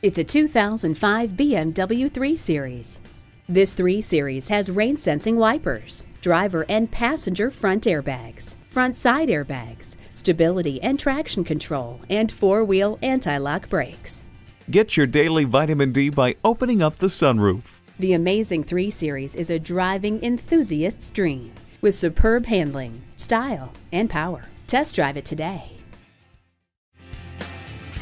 It's a 2005 BMW 3 Series. This 3 Series has rain sensing wipers, driver and passenger front airbags, front side airbags, stability and traction control, and four wheel anti lock brakes. Get your daily vitamin D by opening up the sunroof. The amazing 3 Series is a driving enthusiast's dream with superb handling, style, and power. Test drive it today.